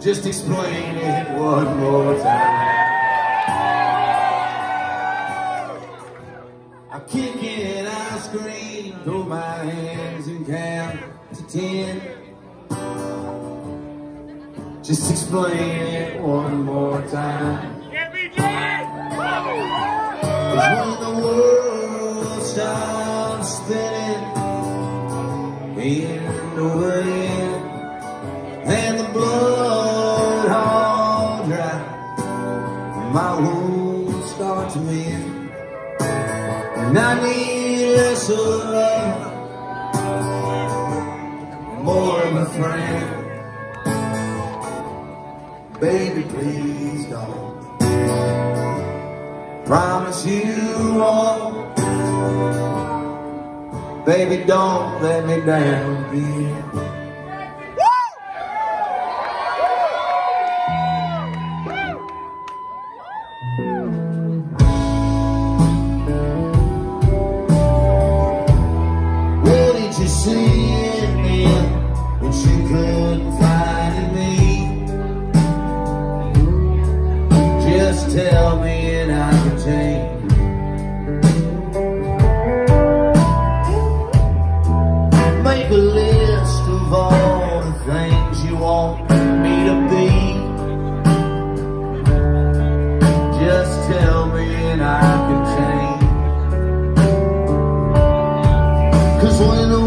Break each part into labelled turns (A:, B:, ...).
A: Just explain it one more time. I kick it, I scream, throw my hands and count to ten. Just explain it one more time. Cause when the world starts spinning end over end and the blood all dry, my wounds start to mend, and I need less of love, more of a friend. Baby, please don't. Promise you won't. Baby, don't let me down again. What did you see in that couldn't find in me? Just tell me and I Make a list of all the things you want me to be. Just tell me and I can change. Cause when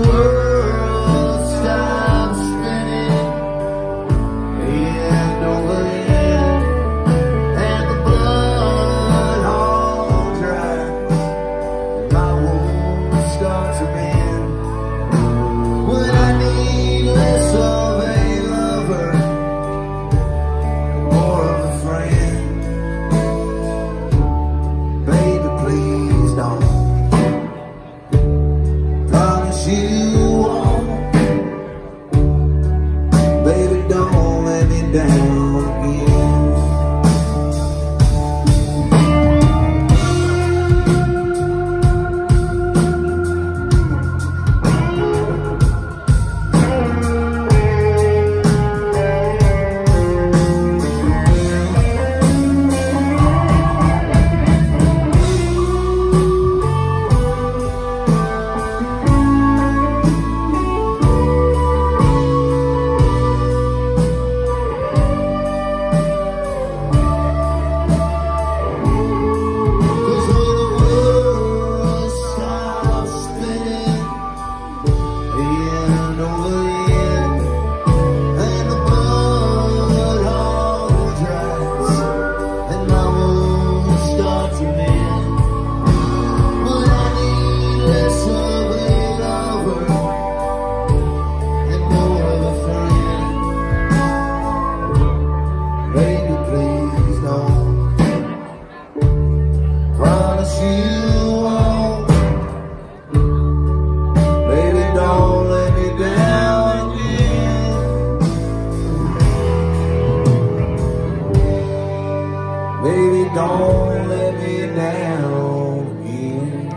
A: down Baby, don't let me down again.